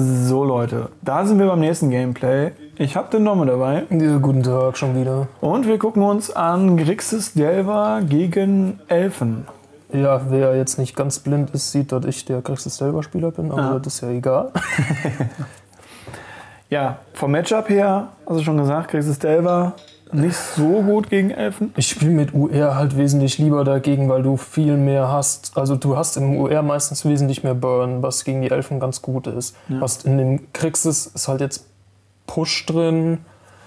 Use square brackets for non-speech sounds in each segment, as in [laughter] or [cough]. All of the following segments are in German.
So Leute, da sind wir beim nächsten Gameplay. Ich habe den Nomme dabei Ja, guten Tag schon wieder. und wir gucken uns an Grixis Delva gegen Elfen. Ja, wer jetzt nicht ganz blind ist, sieht, dass ich der Grixis selber Spieler bin, aber Ja. das ist ja egal. [laughs] Ja, vom Matchup her, also schon gesagt, Grixis Delva nicht so gut gegen Elfen. Ich spiele mit UR halt wesentlich lieber dagegen, weil du viel mehr hast. Also du hast im UR meistens wesentlich mehr Burn, was gegen die Elfen ganz gut ist. Hast in dem Grixis ist halt jetzt Push drin.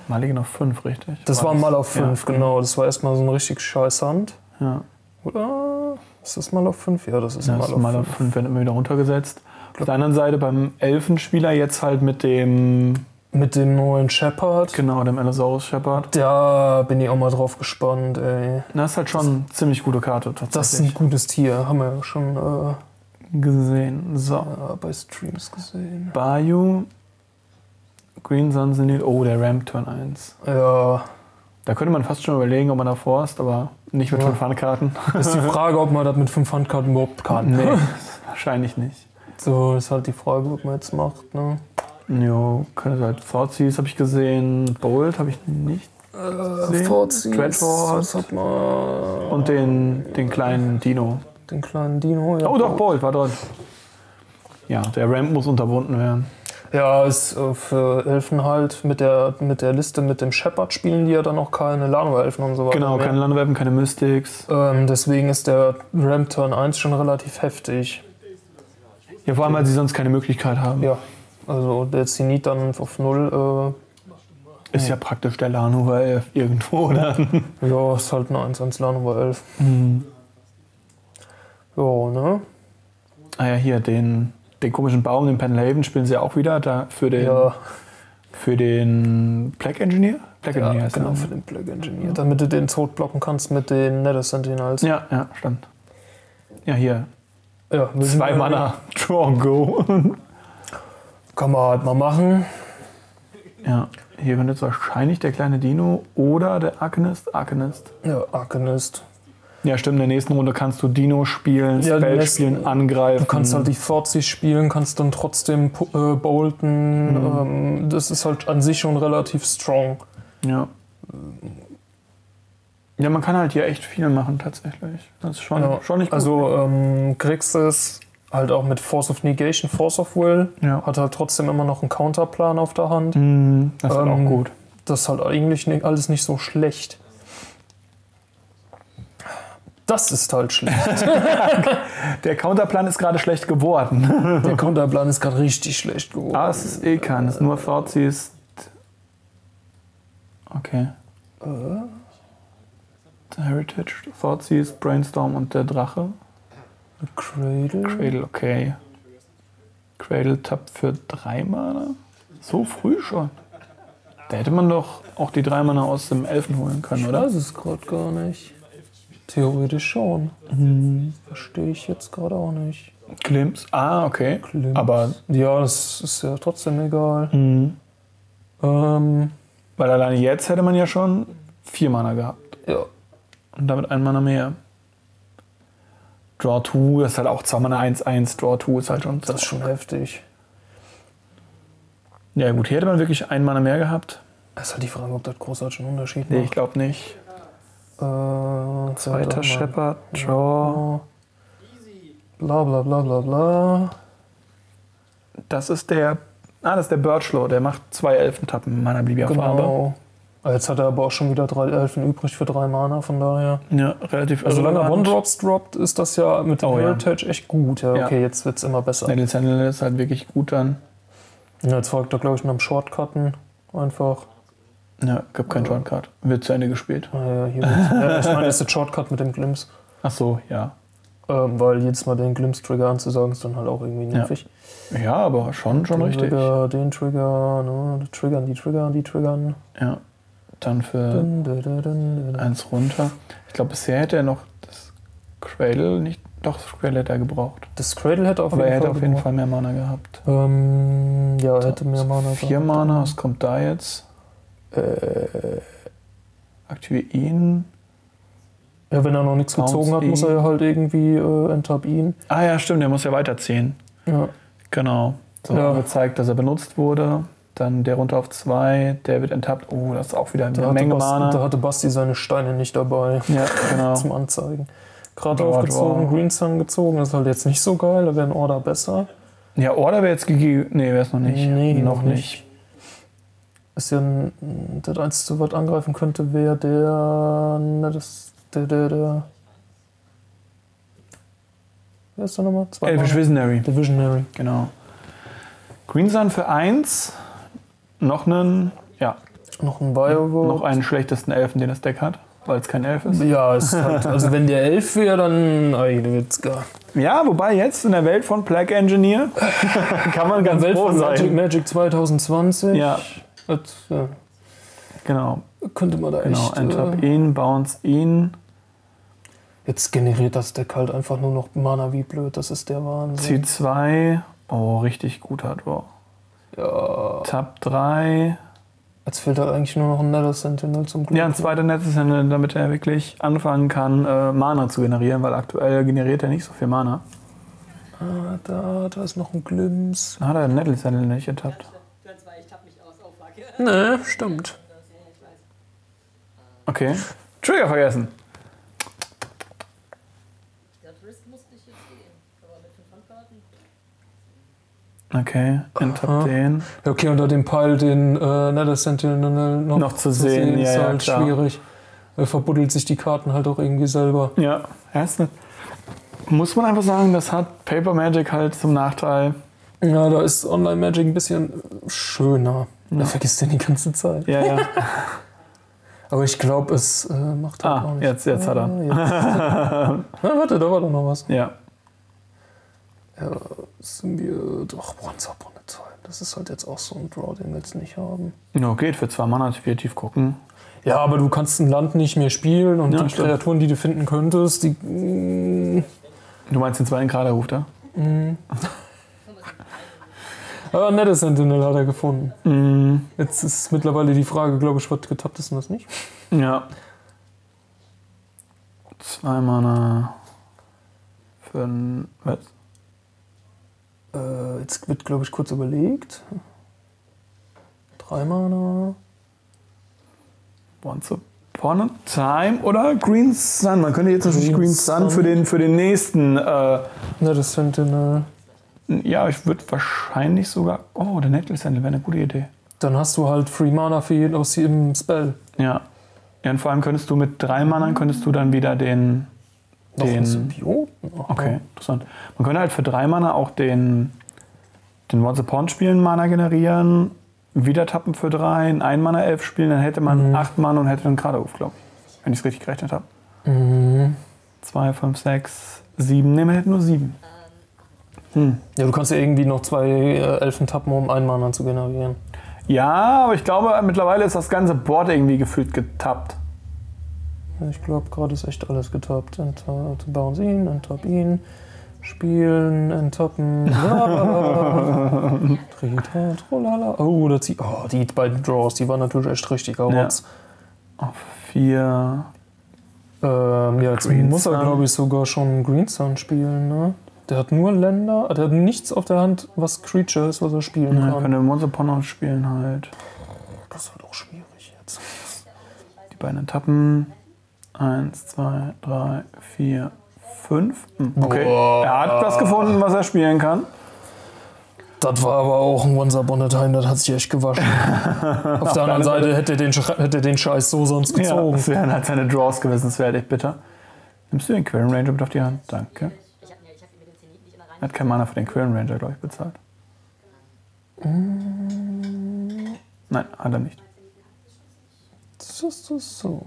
Mal liegen auf 5, richtig? Das war mal auf 5, Ja. genau. Das war erstmal so eine richtig scheiß Hand. Ja, Oder? Ist das mal auf 5? Ja, das ist das mal ist auf mal auf 5. 5, werden immer wieder runtergesetzt. Auf der anderen Seite beim Elfenspieler jetzt halt mit dem, Mit dem neuen Shepard. genau, dem Allosaurus Shepard. Da bin ich auch mal drauf gespannt, ey. Das ist halt schon eine ziemlich gute Karte tatsächlich. Das ist ein gutes Tier, haben wir ja schon äh, gesehen. So. ja, bei Streams gesehen. Bayou, Green Sun Senil. Oh, der Ramp Turn 1. Ja, Da könnte man fast schon überlegen, ob man da forst, aber nicht mit Ja. fünf Handkarten. ist die [laughs] Frage, ob man das mit fünf Handkarten überhaupt kann. nee, [laughs] wahrscheinlich nicht. So ist halt die Frage, was man jetzt macht. Ne? Jo, könnte halt Thoughtseize habe ich gesehen. Bolt habe ich nicht. Sehen. Forzies, Dreadfort. was hat man? Und den, den kleinen Dino. Den kleinen Dino. Ja, Oh doch, Bolt war dort. Ja, der Ramp muss unterbunden werden. Ja, ist äh, für Elfen halt mit der, mit der Liste mit dem Shepard spielen die ja dann auch keine Lano-Elfen und so weiter. Genau, mehr. keine Landweppen, keine Mystics. Ähm, deswegen ist der Ramp Turn 1 schon relativ heftig. Ja, vor allem, weil sie sonst keine Möglichkeit haben. Ja, also der Zenit dann auf 0, Ist ja praktisch der Lanover 11 irgendwo, oder? äh, [laughs] ja, ist halt ein 1 1 Lano bei 11. Ja, ne? Ah ja, hier, den, den komischen Baum, den Penhaven, spielen sie auch wieder da für den, Ja, für den Black Engineer? Black ja Engineer genau, für den Plague Engineer. Damit du den Tod blocken kannst mit den Nether Sentinels. Ja, ja, stimmt. Ja, hier. Ja, Zwei ja- Mana, Draw and Go. [laughs] Kann man halt mal machen. ja, hier kommt jetzt wahrscheinlich der kleine Dino oder der Arcanist. Arcanist. Ja, Arcanist. Ja, stimmt, in der nächsten Runde kannst du Dino spielen, Ja, Spell spielen, angreifen. Du kannst halt die Forzi spielen, kannst dann trotzdem äh, bolten. Mhm. Ähm, das ist halt an sich schon relativ strong. Ja. Ja, man kann halt hier echt viel machen, tatsächlich. Das ist schon, Ja, schon nicht gut. Also ähm, kriegst es halt auch mit Force of Negation, Force of Will. Ja. Hat halt trotzdem immer noch einen Counterplan auf der Hand. Mhm, das ist halt Ähm, auch gut. Das ist halt eigentlich ni- alles nicht so schlecht. Das ist halt schlecht. [laughs] Der Counterplan ist gerade schlecht geworden. [laughs] Der Counterplan ist gerade richtig schlecht geworden. ah, es ist eh kein, es ist nur Thoughtseize. Okay. The Heritage, Thoughtseize, Brainstorm und der Drache. Cradle. Cradle, okay. Cradle tappt für drei Mana? So früh schon. Da hätte man doch auch die drei Mana aus dem Elfen holen können, Ich oder? weiß es gerade gar nicht. Theoretisch schon. Mhm. Verstehe ich jetzt gerade auch nicht. Glimpse. Ah, okay. Glimpse. Aber Ja, das ist ja trotzdem egal. mhm. Ähm, weil alleine jetzt hätte man ja schon vier Mana gehabt. ja. Und damit ein Mana mehr. Draw 2, das ist halt auch zwei Mana 1-1. Draw 2 ist halt schon. Das ist schon heftig. Ja, gut, hier hätte man wirklich ein Mana mehr gehabt. Das ist halt die Frage, ob das großartig einen Unterschied Nee, ich macht. glaube nicht. Äh, Zweiter Shepard. Draw. Bla bla bla bla bla. Das ist der. Ah, das ist der Birchlow, der macht zwei Elfentappen. Mana blieb ja Farbe. Jetzt hat er aber auch schon wieder drei Elfen übrig für drei Mana, von daher. Ja, relativ Also solange er. One-Drops droppt, ist das ja mit dem Oh, ja. Heritage echt gut. Ja, Ja. okay, jetzt wird es immer besser. Nettle Sentinel ist halt wirklich gut dann. Ja, jetzt folgt er, glaube ich, nach dem Shortcutten. Einfach. Ja, gab keinen Shortcut. Wird zu Ende gespielt. Naja, hier [laughs] ja, ich meine, das ist der Shortcut mit dem Glimpse. Ach so, ja. Ähm, weil jedes Mal den Glimpse-Trigger anzusagen, ist dann halt auch irgendwie nervig. Ja, aber schon, schon den richtig. Trigger, den Trigger, ne, die triggern, die triggern, die triggern. Ja. Dann für eins runter. Ich glaube, bisher hätte er noch das Cradle nicht. Doch, das Cradle hätte er gebraucht. Das Cradle hätte auf Aber er jeden hätte Fall auf jeden. Fall mehr Mana gehabt. Ähm, ja, er hätte mehr Mana Vier gehabt. Mana, was kommt da jetzt? Äh, aktiviere ihn. Ja, wenn er noch nichts Bounce gezogen hat, muss ihn. er ja halt irgendwie äh, entab ihn. Ah ja, stimmt, der muss ja weiterziehen. Ja. Genau. So Ja. gezeigt, dass er benutzt wurde. Dann der runter auf 2, der wird enttappt. Oh, das ist auch wieder Da Menge Basti, Mana. da hatte Basti seine Steine nicht dabei ja, genau. [laughs] zum Anzeigen. Gerade aufgezogen. Green Sun gezogen, das ist halt jetzt nicht so geil, da wäre ein Order besser. Ja, Order wäre jetzt gegeben. Nee, wäre es noch nicht. Nee, noch nicht. Ist ja ein, das einzige, was angreifen könnte, wäre der, ne, das, der, der, der, wer ist der nochmal? Zwei Elvish. Visionary. Der Visionary. Genau. Green Sun für 1. Noch einen, ja, Noch ein Biowolf. noch einen schlechtesten Elfen, den das Deck hat, weil es kein Elf ist. Ja, es hat, also wenn der Elf wäre, dann. Ey, du wird's gar. Ja, wobei jetzt in der Welt von Plague Engineer [laughs] kann man ganz Welt froh von Magic, sein. Magic 2020. Ja, Das, ja, genau. könnte man da Genau, echt. Enttap Äh, ihn, Bounce ihn, jetzt generiert das Deck halt einfach nur noch Mana wie blöd. Das ist der Wahnsinn. C2. Oh, richtig guter Draw. Ja. Tab 3. Jetzt fehlt halt eigentlich nur noch ein Nether Sentinel zum Glück. Ja, ein zweiter Netzes, damit er wirklich anfangen kann, äh, Mana zu generieren, weil aktuell generiert er nicht so viel Mana. Ah, da, da ist noch ein Glimpse. Da hat er den nicht ertappt. Mich aus, oh fuck. Ne, stimmt. Okay. Trigger vergessen. Der Risk musste ich jetzt gehen. Aber mit fünf Handkarten. Okay, enttappt Aha. den. Ja, okay, unter dem Pile den äh, Nether Sentinel noch, Noch zu sehen, ja, ist ja, halt klar. schwierig. Er verbuddelt sich die Karten halt auch irgendwie selber. Ja, erst muss man einfach sagen, das hat Paper Magic halt zum Nachteil. Ja, da ist Online Magic ein bisschen schöner. Da vergisst du die ganze Zeit. Ja, ja. [laughs] Aber ich glaube, es äh, macht halt Ah, auch nicht. jetzt- jetzt hat er. Ah, jetzt. [laughs] ah, warte, da war doch noch was. ja. Ja, sind wir doch Once Upon a Time. Das ist halt jetzt auch so ein Draw, den willst du nicht haben. No, geht für zwei Mana kreativ gucken. Ja, aber du kannst ein Land nicht mehr spielen und Ja, die stimmt. Kreaturen, die du finden könntest, die. mm, Du meinst den zweiten Kader ruft er? Ah, Nether Sentinel hat er gefunden. Mhm. Jetzt ist mittlerweile die Frage, glaube ich, was getappt ist und was nicht. Ja. Zwei Mana für ein. Was? Äh, jetzt wird, glaube ich, kurz überlegt. Drei Mana. Once Upon a Time oder Green Sun. Man könnte jetzt natürlich Green Green Sun, Sun. für den, für den nächsten. Äh, Nether Sentinel. ja, ich würde wahrscheinlich sogar. Oh, der Necklace Handle wäre eine gute Idee. Dann hast du halt Free Mana für jeden aus jedem Spell. Ja. Ja, und vor allem könntest du mit drei Mana könntest du dann wieder den. Noch Den- einen Symbioten. Aha. Okay, interessant. Man könnte halt für drei Mana auch den, den Once Upon spielen, Mana generieren, wieder tappen für drei, einen ein Mana elf spielen, dann hätte man acht Mana und hätte dann gerade auf, glaube ich. Wenn ich es richtig gerechnet habe. Mhm. Zwei, fünf, sechs, sieben. Ne, man hätte nur sieben. Hm. Ja, du kannst ja irgendwie noch zwei äh, Elfen tappen, um einen Mana zu generieren. Ja, aber ich glaube, mittlerweile ist das ganze Board irgendwie gefühlt getappt. Ja, Ich glaube, gerade ist echt alles getappt. Enter, bounce ihn, enttap ihn, spielen, enttappen. Ja. Trolala. Oh, da zieht. Oh, die beiden Draws, die waren natürlich echt richtig Ja. Awards. Auf vier. Ähm, ja, jetzt Green muss er, glaube ich, sogar schon Green Sun spielen, ne? Der hat nur Länder, der hat nichts auf der Hand, was Creature ist, was er spielen Ja, kann. könnte Once Upon noch spielen halt. Das wird auch schwierig jetzt. Die beiden Etappen. Eins, zwei, drei, vier, fünf. Hm, Okay. Boah. Er hat was gefunden, was er spielen kann. Das war aber auch ein Once Upon a Time, das hat sich echt gewaschen. [laughs] Auf der anderen Seite hätte er den, Sch- hätte er den Scheiß so sonst Ja, gezogen. das wären halt seine Draws gewesen, das wäre halt echt bitter. Nimmst du den Quillen Ranger mit auf die Hand? Danke. Ja. Er hat kein Mana für den Quillen Ranger, glaube ich, bezahlt. Nein, hat er nicht. Das ist das so.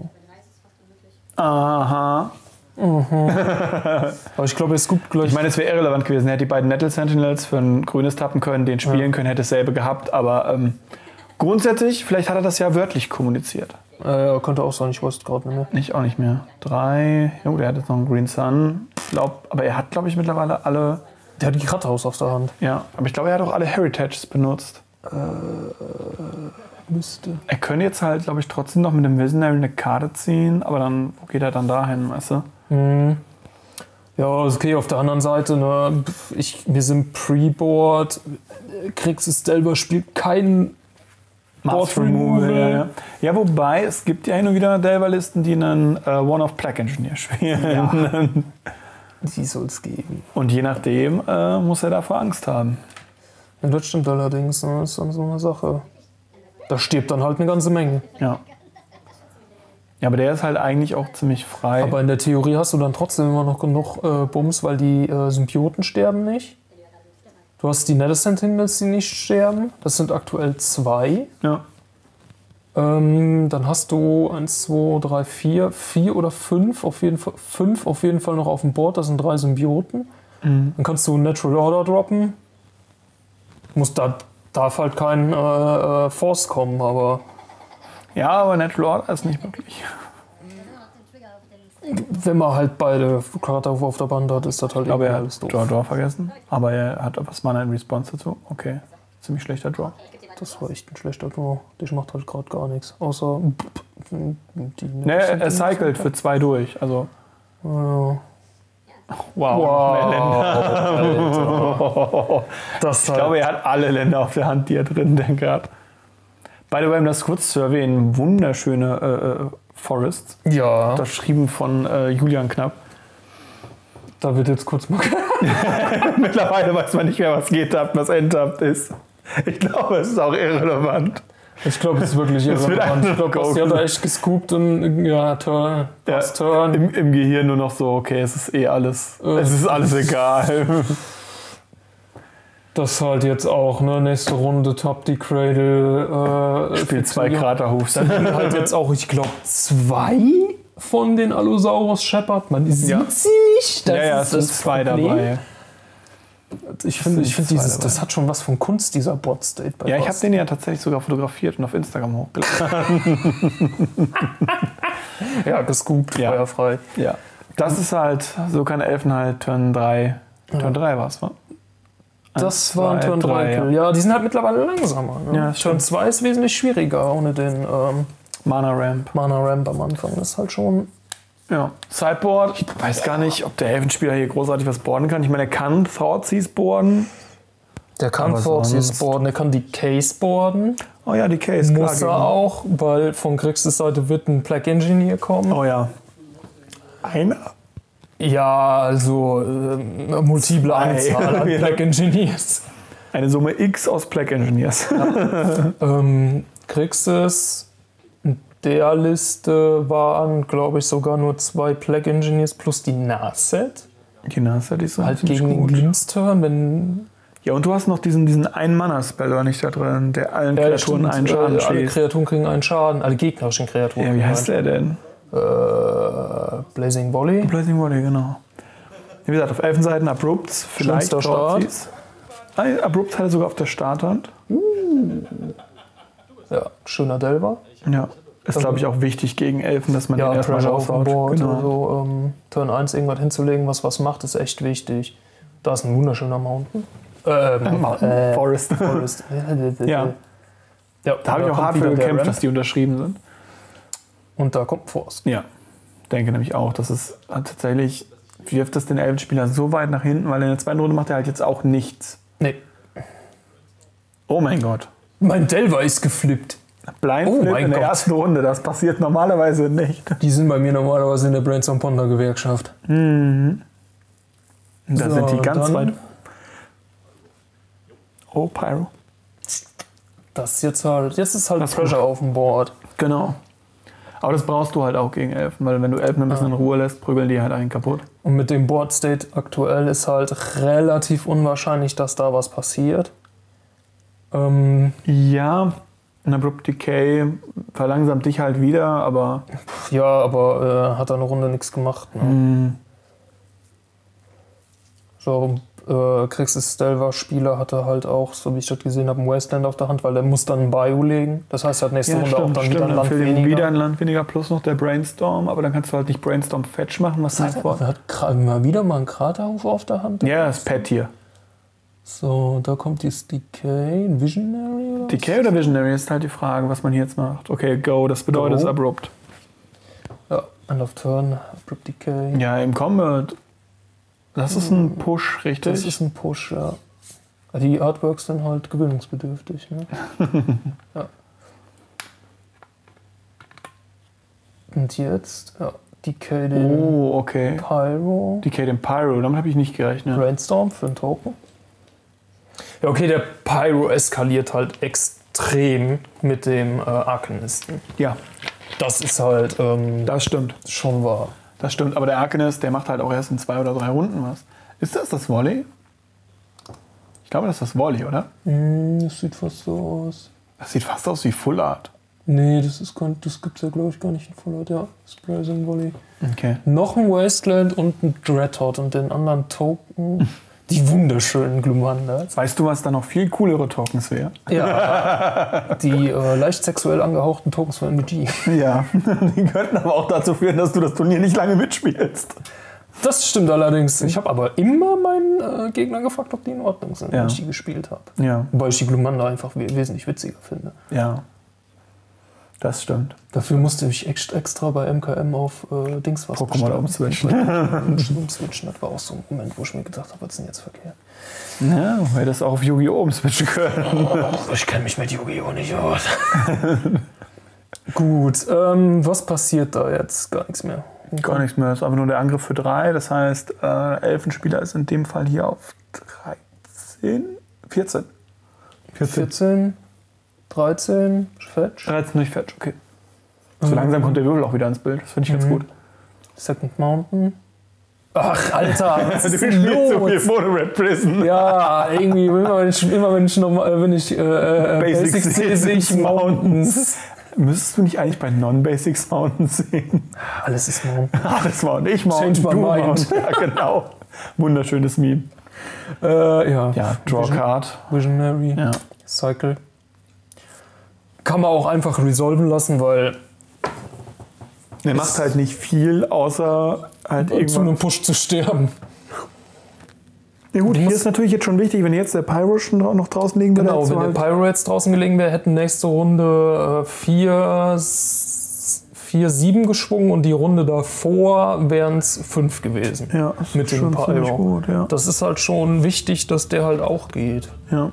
Aha. [laughs] Aber ich glaube, es gibt gleich. Ich meine, es wäre irrelevant gewesen. Er hätte die beiden Nettle Sentinels für ein grünes tappen können, den spielen können, hätte dasselbe gehabt. Aber ähm, grundsätzlich, vielleicht hat er das ja wörtlich kommuniziert. äh, ja, könnte auch sein, ich weiß es gerade nicht mehr. Ich auch nicht mehr. Drei. Jo, der hat jetzt noch einen Green Sun. Ich glaub, aber er hat, glaube ich, mittlerweile alle. Der hat die Krathaus auf der Hand. Ja, aber ich glaube, er hat auch alle Heritages benutzt. Müsste. Er könnte jetzt halt, glaube ich, trotzdem noch mit dem Visionary eine Karte ziehen, aber dann, wo geht er dann dahin, weißt du? Hm. Ja, okay, auf der anderen Seite, ne, ich, wir sind Pre-Board, Kriegs ist selber spielt kein Board Removal. Ja, ja. ja, wobei es gibt ja hin und wieder Delver-Listen, die einen äh, One-of-Plague-Engineer [laughs] spielen. Die soll es geben. Und je nachdem äh, muss er davor Angst haben. Ja, das stimmt allerdings, ne, ist dann so eine Sache. Da stirbt dann halt eine ganze Menge. Ja. Ja, aber der ist halt eigentlich auch ziemlich frei. Aber in der Theorie hast du dann trotzdem immer noch genug äh, Bums, weil die äh, Symbioten sterben nicht. Du hast die Nether Sentinels, die nicht sterben. Das sind aktuell zwei. ja. Ähm, dann hast du 1, 2, 3, 4, 4 oder 5 auf jeden Fall, 5 auf jeden Fall noch auf dem Board. Das sind drei Symbioten. Mhm. Dann kannst du Natural Order droppen. Muss, da darf halt kein äh, äh, Force kommen, aber ja, aber Natural Order ist nicht möglich. wenn man halt beide Charakter auf der Band hat, ist das halt Aber irgendwie er alles hat doof. Draw Draw vergessen. Aber er hat was Mana in Response dazu. Okay. Ziemlich schlechter Draw. Das war echt ein schlechter Draw. Der macht halt gerade gar nichts. Außer die. Ne, er cycelt für zwei durch. Also, Ja. Wow. Wow. [laughs] Das Ich glaube, er hat alle Länder auf der Hand, die er drin denkt gerade. By the way, um das kurz zu erwähnen, wunderschöne äh, äh, Forests. ja, Unterschrieben von äh, Julian Knapp. da wird jetzt kurz mal. [laughs] Mittlerweile weiß man nicht mehr, was Getabt, was Enttabt ist. Ich glaube, es ist auch irrelevant. Ich glaube, es ist wirklich [laughs] irrelevant. Ich glaube, Basti hat da echt gescoopt und ja, Turn, Ja, Turn. Im, Im Gehirn nur noch so, okay, es ist eh alles, Äh. es ist alles egal. [laughs] Das halt jetzt auch, ne? Nächste Runde Top die Cradle. Äh, Spielt zwei. Kraterhufs. Dann halt jetzt auch, ich glaube, zwei von den Allosaurus Shepard. Man sieht Ja. sie nicht. Das Ja, ja, ist es sind zwei Problem. dabei. Ich finde, ich finde dieses, das hat schon was von Kunst, dieser Bot-State bei Ja, ich habe den ja tatsächlich sogar fotografiert und auf Instagram hochgeladen. [laughs] Ja, gescoopt, Ja. feuerfrei. Ja. Das ist halt, so kann Elfen halt Turn 3. Turn 3 war es, wa? Das war ein Turn 3 drei, Kill. Ja. die sind halt mittlerweile langsamer. Ne? Ja, Turn 2 ist wesentlich schwieriger ohne den ähm, Mana Ramp. Mana Ramp am Anfang. Das ist halt schon. Ja. Sideboard, ich weiß gar nicht, ob der Elfenspieler hier großartig was boarden kann. Ich meine, er kann Thoughtseize boarden. Der kann Thoughtseize boarden, der kann die Case boarden. Oh ja, die Case, klar. Muss er gegen- auch, weil von Grixis Seite wird ein Plague Engineer kommen. Oh ja. Einer? Ja, also äh, multiple Zwei. Anzahl an [laughs] Ja. Plague Engineers. Eine Summe X aus Plague Engineers. [laughs] Ähm, Grixis, der Liste waren, glaube ich, sogar nur zwei Plague Engineers plus die Naset. Die Nase, die ist so Halt gegen den. Glinsturn, wenn Ja, und du hast noch diesen, diesen Ein-Mana-Spell, oder nicht da drin, der allen Kreaturen stimmt, einen Schaden äh, alle. Kreaturen kriegen einen Schaden, alle gegnerischen Kreaturen. Ja, wie heißt der denn? Äh, Blazing Volley. Blazing Volley, genau. Wie gesagt, auf Elfenseiten Abrupts, vielleicht Start. Thoughtseize. Ah, Abrupt hat er sogar auf der Starthand. Ja, schöner Delver. Ja. Ist, glaube ich, auch wichtig gegen Elfen, dass man Ja, den erstmal raushaut. Board. Genau. Also, ähm, Turn 1 irgendwas hinzulegen, was was macht, ist echt wichtig. Da ist ein wunderschöner Mountain. Ähm, Mountain äh, Forest. [laughs] Forest. Ja. ja. Da habe ich auch hart für gekämpft, Ramp. dass die unterschrieben sind. Und da kommt Forst. Ja. Denke nämlich auch, dass es tatsächlich wirft es den Elfenspieler so weit nach hinten, weil in der zweiten Runde macht er halt jetzt auch nichts. Nee. Oh mein Gott. Mein Delver ist geflippt. Blind Oh Flip in der Gott. ersten Runde, das passiert normalerweise nicht. Die sind bei mir normalerweise in der Brainstorm Ponder Gewerkschaft. Da sind die ganz weit. Oh, Pyro. Das ist jetzt halt, jetzt ist halt Das Pressure auf dem Board. Genau. Aber das brauchst du halt auch gegen Elfen, weil wenn du Elfen ein bisschen in Ruhe lässt, prügeln die halt einen kaputt. Und mit dem Board State aktuell ist halt relativ unwahrscheinlich, dass da was passiert. Ähm, Ja, ein Abrupt Decay verlangsamt dich halt wieder, aber ja, aber äh, hat da eine Runde nichts gemacht. Ne? So, äh, Krixis Delver-Spieler hatte halt auch, so wie ich das gesehen habe, ein Wasteland auf der Hand, weil der muss dann ein Bayou legen. Das heißt, er hat nächste ja, Runde auch stimmt, dann stimmt. wieder ein Land ihm weniger. wieder ein Land weniger plus noch der Brainstorm, aber dann kannst du halt nicht Brainstorm Fetch machen, was Hat du er, hat wieder mal einen Kraterhof auf der Hand. Ja, das Pet hier. So, da kommt jetzt Decay, Visionary oder? was? Decay oder Visionary ist halt die Frage, was man hier jetzt macht. Okay, Go, das bedeutet Go. Abrupt. Ja, End of Turn, Abrupt Decay. Ja, im Combat Das ist ein Push, richtig? Das ist ein Push, ja. Die Artworks sind halt gewöhnungsbedürftig. Ne? [laughs] ja. Und jetzt, ja, Decayed oh, okay. Pyro. Decayed in Pyro, damit habe ich nicht gerechnet. Brainstorm für einen Token. Ja, okay, der Pyro eskaliert halt extrem mit dem äh, Arcanisten. Ja, Das ist halt ähm, das stimmt. schon wahr. Das stimmt. Aber der Arcanist, der macht halt auch erst in zwei oder drei Runden was. Ist das das Volley? Ich glaube, das ist das Volley, oder? Hm, das sieht fast so aus. Das sieht fast aus wie Full Art. Nee, das, ist, das gibt's ja, glaube ich, gar nicht in Full Art. Ja, das Blazing Volley. Okay. Noch ein Wasteland und ein Dreadhot und den anderen Token. [laughs] Die wunderschönen Glumanders. Weißt du, was da noch viel coolere Tokens wäre? Ja. [laughs] Die äh, leicht sexuell angehauchten Tokens von MG. [laughs] Ja, die könnten aber auch dazu führen, dass du das Turnier nicht lange mitspielst. Das stimmt allerdings. Ich habe aber immer meinen äh, Gegner gefragt, ob die in Ordnung sind, Ja. wenn ich die gespielt habe. Ja, Wobei ich die Glumanda einfach we wesentlich witziger finde. ja. Das stimmt. Dafür musste ich ext- extra bei MKM auf äh, Dings was Pokémon umswitchen. umswitchen. Das war auch so ein Moment, wo ich mir gedacht habe, was ist denn jetzt verkehrt? Ja, du hättest auch auf Yu-Gi-Oh! umswitchen können. [laughs] Ich kenne mich mit Yu-Gi-Oh! nicht aus. [laughs] Gut, ähm, was passiert da jetzt? Gar nichts mehr. Gar nichts mehr. Das ist einfach nur der Angriff für drei. Das heißt, äh, Elfenspieler ist in dem Fall hier auf 13? 14. 14. 14, 13, Fetch, 13 durch Fetch, okay. So langsam kommt der Würfel auch wieder ins Bild. Das finde ich ganz Mhm. gut. Second Mountain. Ach, Alter, [laughs] was Du ist denn spielst so viel los? Mono Red Prison. Ja, irgendwie, immer wenn ich, immer wenn ich, normal, äh, wenn ich äh, äh, Basics Basics sehe, sehe ich [laughs] Mountains. Müsstest du nicht eigentlich bei Non-Basics Mountains sehen? Alles ist Mountain. [laughs] Das Mountain, ich Mountain, Change my du mind. Mountain. Ja, genau. Wunderschönes Meme. Äh, ja. Ja, Draw Vision- Card. Visionary. Ja. Cycle. Kann man auch einfach resolven lassen, weil Der macht halt nicht viel, außer halt zu irgendwann. einem Push zu sterben. Ja gut, hier ist natürlich jetzt schon wichtig, wenn jetzt der Pyro schon noch draußen liegen würde. Genau, wenn du der halt, Pyro jetzt draußen gelegen wäre, hätten nächste Runde äh, 4, 4, 7 geschwungen und die Runde davor wären es 5 gewesen. ja, das mit ist dem schon Pyro. gut, ja. Das ist halt schon wichtig, dass der halt auch geht. ja.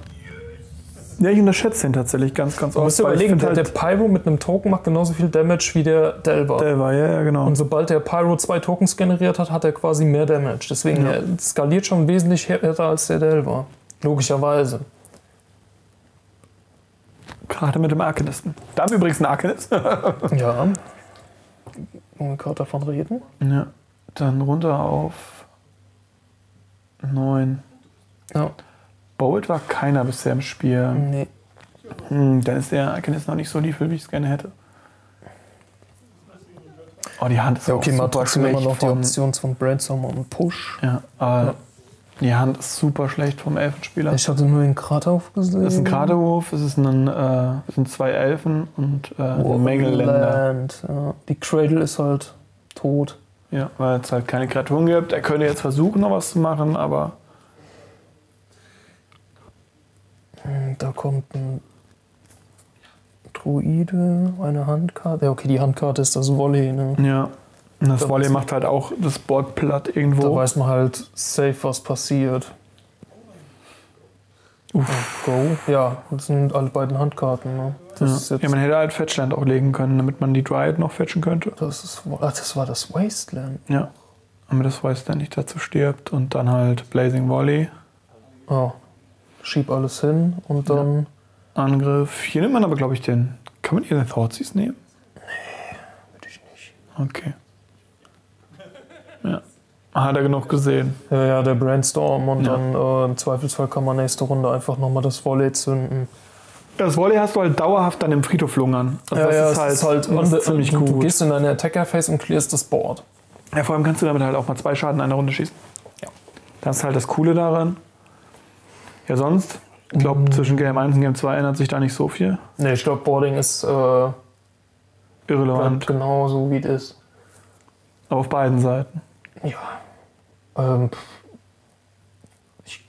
Ja, ich unterschätze den tatsächlich ganz, ganz Du musst dir überlegen, der, der Pyro mit einem Token macht genauso viel Damage wie der Delver. der war, ja, ja, genau. Und sobald der Pyro zwei Tokens generiert hat, hat er quasi mehr Damage. Deswegen Ja. er skaliert schon wesentlich härter als der Delver. Logischerweise. Gerade mit dem Arcanisten. Da haben wir übrigens einen Arcanist. [laughs] Ja. Wollen wir gerade davon reden? ja. Dann runter auf 9. Ja. Bolt war keiner bisher im Spiel. Nee. Hm, dann ist der Arcanist noch nicht so liefel, wie ich es gerne hätte. Oh, die Hand ist Ja, okay, auch mal super trotzdem immer schlecht noch die Option von Brainstorm und Push. Ja, aber die Hand ist super schlecht vom Elfenspieler. Ich hatte nur den Krathauf gesehen. Das ist ein Gradehhof, es ist ein, äh, es sind zwei Elfen und äh, ein Mängelländer. Ja. Die Cradle ist halt tot. Ja, weil es halt keine Kreaturen gibt. Er könnte jetzt versuchen, noch was zu machen, aber Hm, Da kommt ein Druide, eine Handkarte. Ja, okay, die Handkarte ist das Volley. Ne? ja. Und das Da Volley macht halt auch das Board platt Da irgendwo. weiß man halt safe, was passiert. Uff. Go. Ja, das sind alle beiden Handkarten. Ne? Ja. ja, man hätte halt Fetchland auch legen können, damit man die Dryad noch fetchen könnte. das, ist, ach, das war das Wasteland. Ja. Damit das Wasteland nicht dazu stirbt und dann halt Blazing Volley, Oh. Schieb alles hin und dann. Angriff. Hier nimmt man aber, glaube ich, den. Kann man hier den Thoughtseize nehmen? Würde ich nicht. Okay. Ja. Hat er genug gesehen. Ja, ja, der Brainstorm und Ja. dann äh, im Zweifelsfall kann man nächste Runde einfach nochmal das Volley zünden. Das Volley hast du halt dauerhaft dann im Friedhof lungern. Also das ist halt, on das the- ist ziemlich du, Du gut. gehst in deine Attacker-Phase und clearst das Board. Ja, vor allem kannst du damit halt auch mal zwei Schaden in einer Runde schießen. Ja. Das ist halt das Coole daran. Ja, sonst, ich glaube, Mhm. zwischen Game 1 und Game 2 ändert sich da nicht so viel. Ne, ich glaube, Boarding ist äh, Irrelevant. genau so, wie es ist. Aber auf beiden Seiten. Ja. Ähm, ich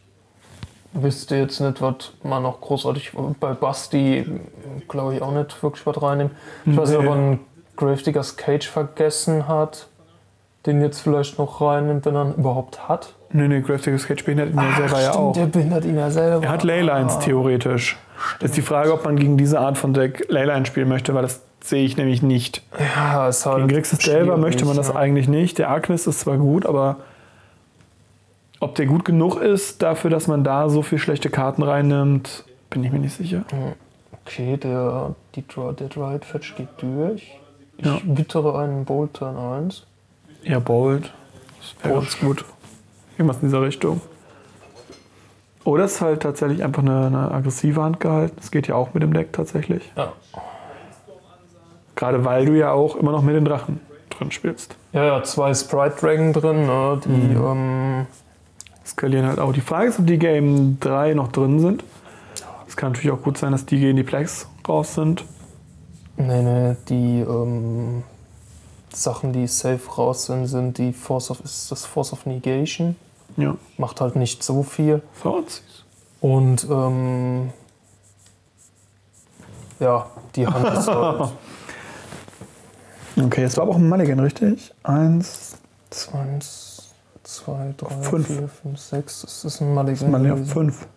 wüsste jetzt nicht, was man noch großartig bei Basti, glaube ich, auch nicht wirklich was reinnehmen. Ich weiß nicht, ob Nee. man Gravediggers Cage vergessen hat. den jetzt vielleicht noch reinnimmt, wenn er ihn überhaupt hat. Nee, nee, Gravedigger's Cage behindert ihn ja selber ja stimmt, auch. der behindert ihn ja selber. Er hat Leylines theoretisch. Ist die Frage, ob man gegen diese Art von Deck Leyline spielen möchte, weil das sehe ich nämlich nicht. Ja, ist halt Gegen Grixis selber möchte man das ja. eigentlich nicht. Der Agnes ist zwar gut, aber ob der gut genug ist dafür, dass man da so viel schlechte Karten reinnimmt, bin ich mir nicht sicher. Okay, der, die, Dra- der Dried Fetch geht durch. Ich Ja. wittere einen Bolt Turn 1. Ja. Das wäre ganz gut. Irgendwas in dieser Richtung. Oder es ist halt tatsächlich einfach eine, eine aggressive Hand gehalten. Das geht ja auch mit dem Deck tatsächlich. Ja. Gerade weil du ja auch immer noch mit den Drachen drin spielst. Ja, ja, zwei Sprite Dragon drin, ne, die, Mhm. ähm, skalieren halt auch. Die Frage ist, ob die Game 3 noch drin sind. Es kann natürlich auch gut sein, dass die gegen die Plex raus sind. nee, nee, die, ähm, Sachen, die safe raus sind, sind die Force of, ist das Force of Negation. Ja. Macht halt nicht so viel. Thoughts? Und, ähm, ja, die Hand ist halt [laughs] Okay, es war aber auch ein Mulligan, richtig? Eins, 1, 2, 3, Fünf. 4, 5, 6. Das ist ein Mulligan. Mulligan auf fünf.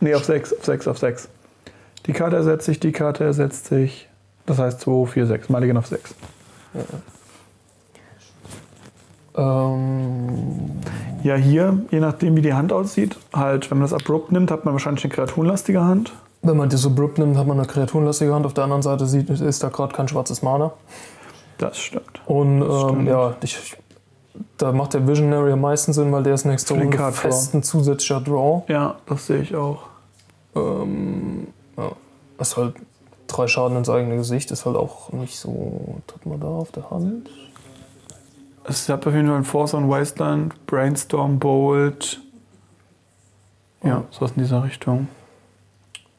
Nee, auf sechs, auf sechs, auf sechs. Die Karte ersetzt sich, die Karte ersetzt sich. Das heißt 2, 4, 6. Mulligan auf 6. Ähm, Ja, hier, je nachdem wie die Hand aussieht, halt, wenn man das abrupt nimmt, hat man wahrscheinlich eine kreaturenlastige Hand. wenn man das abrupt nimmt, hat man eine kreaturenlastige Hand. Auf der anderen Seite sieht, ist da gerade kein schwarzes Mana. Das stimmt. Und ähm, stimmt. ja, ich, da macht der Visionary am meisten Sinn, weil der ist nächste Runde Card Draw. fest ein zusätzlicher Draw. Ja, das sehe ich auch. Ähm, ja, ist halt drei Schaden ins eigene Gesicht, ist halt auch nicht so. Hat man da auf der Hand? Es hat auf jeden Fall ein Force on Wasteland, Brainstorm, Bolt. Ja, sowas in dieser Richtung.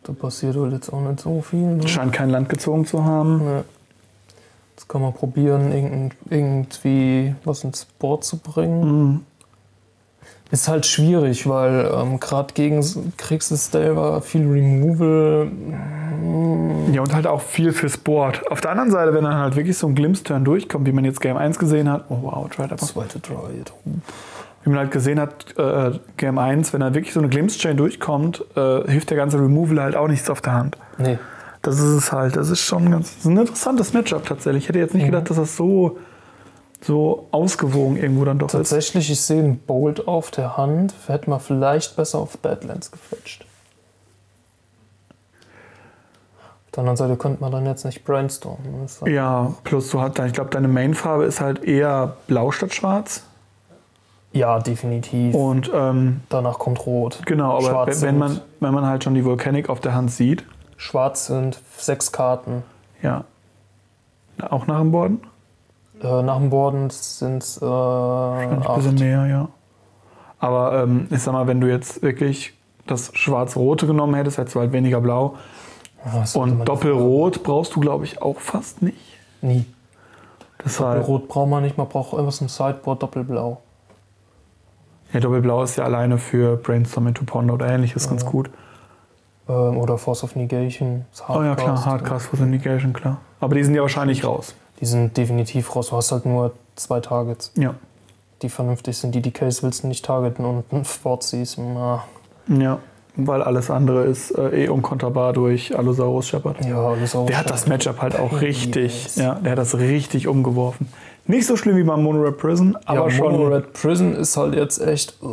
Da passiert halt jetzt auch nicht so viel. Ne? Scheint kein Land gezogen zu haben. Ja. Jetzt kann man probieren, irgendwie was ins Board zu bringen. Mhm. Ist halt schwierig, weil ähm, gerade gegen Kriegssystem war viel Removal. Ja, und halt auch viel fürs Board. Auf der anderen Seite, wenn dann halt wirklich so ein Glimpse-Turn durchkommt, wie man jetzt Game 1 gesehen hat, oh wow, Tried aber. Zweite Dried. Wie man halt gesehen hat, äh, Game 1, wenn da wirklich so eine Glimpse-Chain durchkommt, äh, hilft der ganze Removal halt auch nichts auf der Hand. Nee. Das ist es halt. Das ist schon ganz. Das ist ein interessantes Matchup tatsächlich. Ich hätte jetzt nicht Mhm. gedacht, dass das so, so ausgewogen irgendwo dann doch ist. Tatsächlich, ich sehe einen Bolt auf der Hand. Hätte man vielleicht besser auf Badlands gefetcht. Auf der anderen Seite könnte man dann jetzt nicht brainstormen. Ist Ja, plus du hast, ich glaube, deine Mainfarbe ist halt eher blau statt schwarz. ja, definitiv. Und ähm, Danach kommt Rot. genau, aber Schwarz wenn sind- man, wenn man halt schon die Volcanic auf der Hand sieht, Schwarz sind sechs Karten. ja. Auch nach dem Borden? Äh, nach dem Borden sind es äh, Ein bisschen mehr, ja. Aber ähm, ich sag mal, wenn du jetzt wirklich das schwarz-rote genommen hättest, hättest du halt weniger blau. Sollte Und doppelrot brauchst du, glaube ich, auch fast nicht. Nie. Das ist halt, braucht man nicht, man braucht irgendwas im Sideboard doppelblau. ja, doppelblau ist ja alleine für Brainstorm into Ponder oder ähnliches ganz Ja. gut. Ähm, oder Force of Negation. ist Oh ja, klar, Hardcast. Hardcast for Negation, klar. Aber die sind ja wahrscheinlich raus. Die sind definitiv raus. Du hast halt nur zwei Targets, Ja. die vernünftig sind. Die DKs willst du nicht targeten und ein Fort siehst. Na, Ja. Weil alles andere ist äh, eh unkonterbar durch Allosaurus Shepard. ja, alles auch. Der hat das Matchup halt auch richtig, ja, der hat das richtig umgeworfen. Nicht so schlimm wie beim Mono Red Prison, aber ja, schon. Mono Red Prison ist halt jetzt echt. [laughs]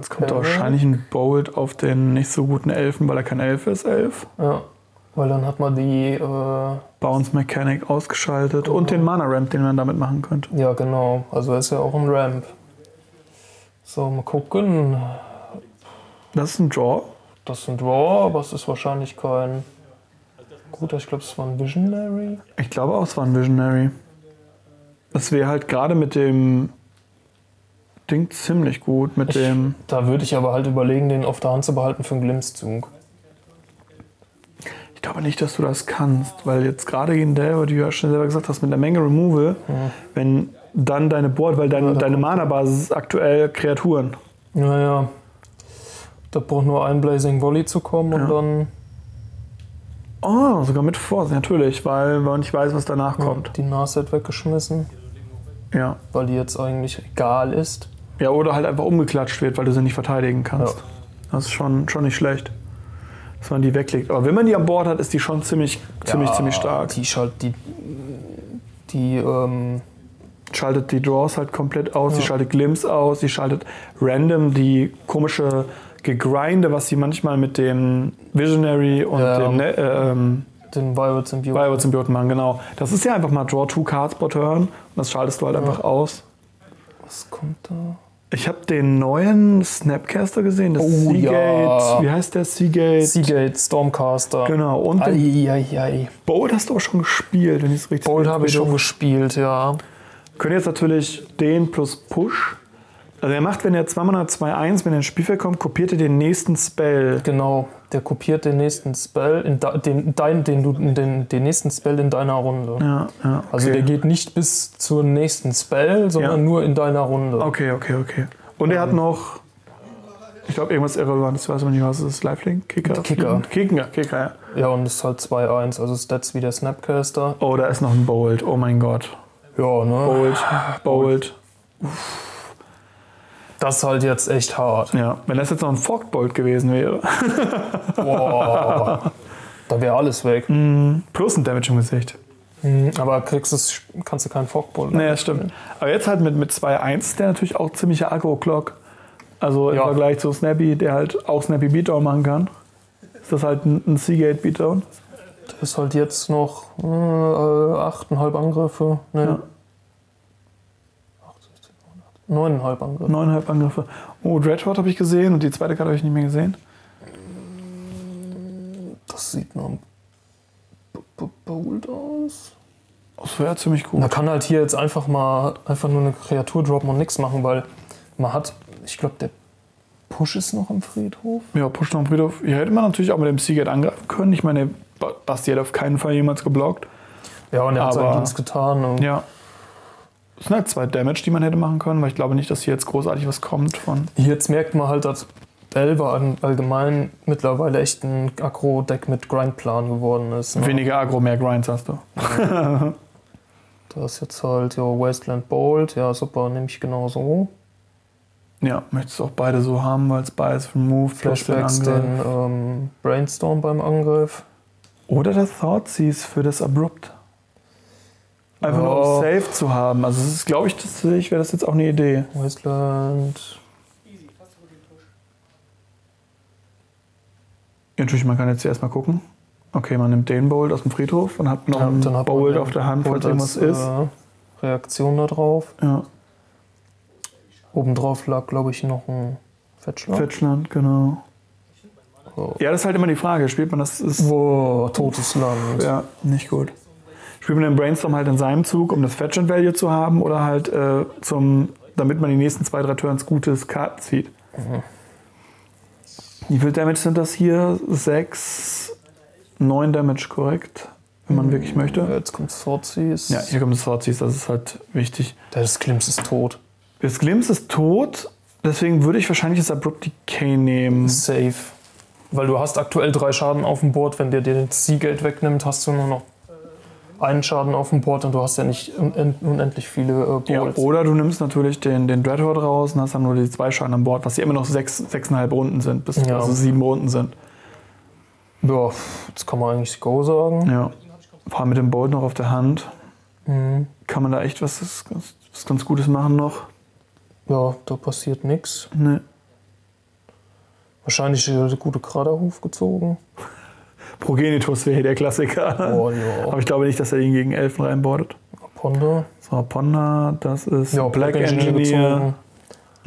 Es kommt wahrscheinlich ein Bolt auf den nicht so guten Elfen, weil er kein Elf ist, Elf. Ja, weil dann hat man die. Äh, Bounce Mechanic ausgeschaltet und den Mana Ramp, den man damit machen könnte. ja, genau. Also er ist ja auch ein Ramp. So, mal gucken. Das ist ein Draw. Das ist ein Draw, aber es ist wahrscheinlich kein. Gut, ich glaube, es war ein Visionary. Ich glaube auch, es war ein Visionary. Das wäre halt gerade mit dem Ding ziemlich gut. Mit dem. Da würde ich aber halt überlegen, den auf der Hand zu behalten für einen Glimpszug. Glaube nicht, dass du das kannst, weil jetzt gerade gegen der, wie du ja schon selber gesagt hast, mit der Menge Removal, wenn dann deine Board, weil dein, deine Mana-Basis ist aktuell Kreaturen. Naja, da braucht nur ein Blazing Volley zu kommen und Ja. dann. Oh, sogar mit Force, natürlich, weil man nicht weiß, was danach kommt. Die Narset weggeschmissen, Ja. weil die jetzt eigentlich egal ist. Ja, oder halt einfach umgeklatscht wird, weil du sie nicht verteidigen kannst. Ja. Das ist schon, schon nicht schlecht, dass man die weglegt. Aber wenn man die an Bord hat, ist die schon ziemlich, ziemlich, Ja, ziemlich stark. Die schalt die. Die, ähm, Schaltet die Draws halt komplett aus, sie Ja. schaltet Glimpse aus, sie schaltet random die komische Gegrinde, was sie manchmal mit dem Visionary und Ja. dem ne äh, ähm, den Violet Symbiote. Bio-Symbioten machen, genau. Das ist ja einfach mal Draw two Cards per Turn und das schaltest du halt einfach aus. Was kommt da? Ich habe den neuen Snapcaster gesehen, das Oh, Seagate, ja. wie heißt der? Seagate. Seagate, Stormcaster. Genau, und den Eieiei. Bolt hast du auch schon gespielt, wenn ich es richtig Bolt habe ich schon gespielt, ja. Können jetzt natürlich den plus Push. Also er macht, wenn er 2 Mana 2-1, wenn er ins Spielfeld kommt, kopiert er den nächsten Spell. Genau. Der kopiert den nächsten Spell, in de, den, dein, den, du, den, den nächsten Spell in deiner Runde. Ja, ja. Okay. Also der geht nicht bis zur nächsten Spell, sondern Ja. nur in deiner Runde. Okay, okay, okay. Und er hat noch, ich glaube, irgendwas Irrelevantes, ich weiß aber nicht, was es ist. Lifelink? Kicker? Kicker. Kicker, Kicker, ja. Ja, und ist halt 2-1, also Stats wie der Snapcaster. Oh, da ist noch ein Bolt. Oh mein Gott. Ja, ne? Bolt, Bolt. Das ist halt jetzt echt hart. Ja, wenn das jetzt noch ein Forked Bolt gewesen wäre. [laughs] Boah. da wäre alles weg. Plus ein Damage im Gesicht. Mhm, Aber kriegst es, kannst du keinen. Nee, das stimmt. Aber jetzt halt mit, mit 2-1 ist der natürlich auch ziemlicher Agro-Clock. Also im Ja. Vergleich zu Snappy, der halt auch Snappy Beatdown machen kann. Ist das halt ein, ein Seagate Beatdown? Der ist halt jetzt noch äh, 8,5 Angriffe. Ne. Ja. 9,5 Angriffe. Neuneinhalb Angriffe. Oh, Dreadhorde habe ich gesehen und die zweite Karte habe ich nicht mehr gesehen. Das sieht b- bold aus. Das wäre ziemlich gut. Man kann halt hier jetzt einfach mal einfach nur eine Kreatur droppen und nichts machen, weil man hat, ich glaube, der Push ist noch im Friedhof. Ja, Push noch Friedhof. Hier hätte man natürlich auch mit dem Seagate angreifen können. Ich meine, Ba- Basti hat auf keinen Fall jemals geblockt. Ja, und er hat seinen Dienst getan. Und Ja. Das sind halt zwei Damage, die man hätte machen können, weil ich glaube nicht, dass hier jetzt großartig was kommt von. Jetzt merkt man halt, dass Belva all- allgemein mittlerweile echt ein Agro-Deck mit Grindplan geworden ist. Ne? Weniger Agro, mehr Grinds hast du. [laughs] Da ist jetzt halt ja, Wasteland Bolt. Ja, super, nehme ich genau so. Ja, möchtest du auch beide so haben, weil es beides Remove, den Flashbacks, Angriff. den ähm, Brainstorm beim Angriff. Oder das Thoughtseize für das Abrupt. Einfach nur um Ja. Safe zu haben. Also, das ist, glaube ich, das, ich wäre das jetzt auch eine Idee. Wasteland. Ja, Natürlich, man kann jetzt hier erstmal gucken. Okay, man nimmt den Bolt aus dem Friedhof und hat noch einen hat man Bolt auf der Hand, falls irgendwas ist. Äh, Reaktion da drauf. Ja, Obendrauf lag, glaube ich, noch ein Fettschlag. Fetchland, genau. Oh. Ja, das ist halt immer die Frage. Spielt man das? Ist, Wow, totes Land. Ja, nicht gut. Man den Brainstorm halt in seinem Zug, um das Fetchland Value zu haben oder halt äh, zum, damit man die nächsten zwei, drei Turns gutes Karten zieht? Wie viel Damage sind das hier? Sechs, neun Damage, korrekt? Wenn man wirklich möchte. Jetzt kommt Thoughtseize. Ja, hier kommt das Thoughtseize, das ist halt wichtig. Der des Klimms ist tot. Das Glimpse ist tot, deswegen würde ich wahrscheinlich das Abrupt Decay nehmen. Safe. Weil du hast aktuell drei Schaden auf dem Board. Wenn dir den Seagate wegnimmt, hast du nur noch einen Schaden auf dem Board und du hast ja nicht un- unendlich viele äh, Ja, Bolts. oder du nimmst natürlich den, den Dreadhorde raus und hast dann nur die zwei Schaden an Bord, was ja immer noch sechs, sechseinhalb Runden sind, bis Ja. also sieben Runden sind. Ja, jetzt kann man eigentlich Go sagen. Ja. Vor allem mit dem Bolt noch auf der Hand Mhm. kann man da echt was, was, was ganz Gutes machen noch. Ja, da passiert nichts. Ne. Wahrscheinlich äh, gute Kraderhof gezogen. Progenitus wäre hier der Klassiker. Oh ja. Aber ich glaube nicht, dass er ihn gegen Elfen reinbordet. Ponder. So, Ponda, das ist Ja, Black, Engineer, gezogen.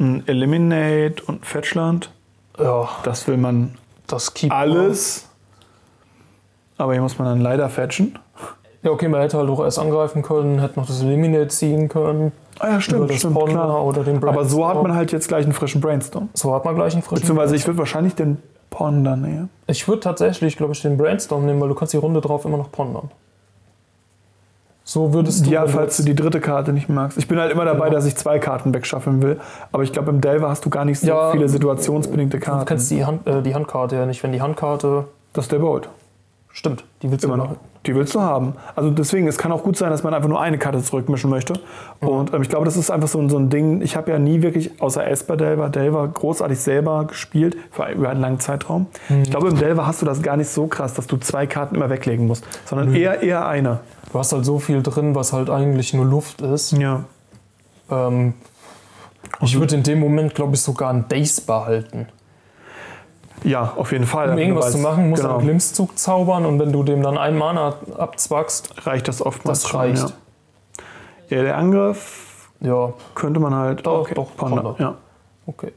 ein Eliminate und ein Fetchland. Ja, Das will man das Keep. alles. Aber hier muss man dann leider fetchen. Ja, okay, man hätte halt auch erst angreifen können, hätte noch das Eliminate ziehen können. Ah ja, stimmt, das stimmt, Ponder klar. oder den Aber so hat Brainstorm. man halt jetzt gleich einen frischen Brainstorm. So hat man gleich einen frischen. Beziehungsweise ich würde wahrscheinlich den Ponder nehmen. Ich würde tatsächlich, glaube ich, den Brainstorm nehmen, weil du kannst die Runde drauf immer noch pondern. So würdest du. Ja, falls du die dritte Karte nicht magst. Ich bin halt immer dabei, Ja. dass ich zwei Karten wegschaffeln will. Aber ich glaube, im Delver hast du gar nicht so Ja, viele situationsbedingte Du Karten. kennst die, Hand, äh, die Handkarte ja nicht. Wenn die Handkarte. Das ist der Bolt. Stimmt, die willst du Immer noch. Die willst du haben. Also deswegen, es kann auch gut sein, dass man einfach nur eine Karte zurückmischen möchte. Und ähm, ich glaube, das ist einfach so, ein- so ein Ding. Ich habe ja nie wirklich, außer Esper Delver, Delver großartig selber gespielt, für, über einen langen Zeitraum. Ich glaube, im Delver hast du das gar nicht so krass, dass du zwei Karten immer weglegen musst, sondern eher, eher eine. Du hast halt so viel drin, was halt eigentlich nur Luft ist. Ja. Ähm, ich würde in dem Moment, glaube ich, sogar einen Dace behalten. Ja, auf jeden Fall. Um irgendwas Du zu machen, musst du genau, einen Glimpszug zaubern und wenn du dem dann einen Mana abzwackst, reicht das oftmals das schon, reicht. Ja. ja, der Angriff Ja, könnte man halt. Doch, okay, doch, Ponder. Ponder. Ja. okay.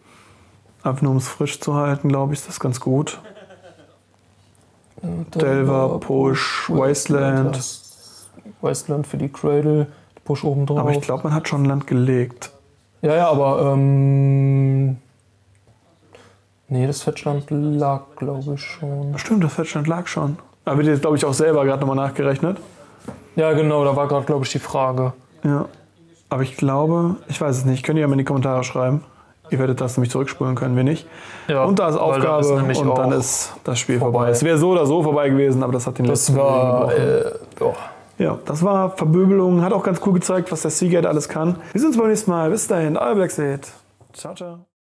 Einfach nur um es frisch zu halten, glaube ich, ist das ganz gut. Delver, Push, Wasteland. Wasteland für die Cradle, Push oben drauf. Aber ich glaube, man hat schon Land gelegt. Ja, ja, aber ähm, nee, das Fetchland lag, glaube ich, schon. Stimmt, das Fettstand lag schon. Aber wird jetzt, glaube ich, auch selber gerade nochmal nachgerechnet. Ja, genau, da war gerade, glaube ich, die Frage. Ja. Aber ich glaube, ich weiß es nicht. Könnt ihr ja mal in die Kommentare schreiben. Ihr werdet das nämlich zurückspulen können, wir nicht. Ja, und da ist Aufgabe ist und dann ist das Spiel vorbei. vorbei. Es wäre so oder so vorbei gewesen, aber das hat den Das letzten war, äh, ja. Ja, das war Verböbelung. Hat auch ganz cool gezeigt, was der Seagate alles kann. Wir sehen uns beim nächsten Mal. Bis dahin, euer Black Ciao, ciao.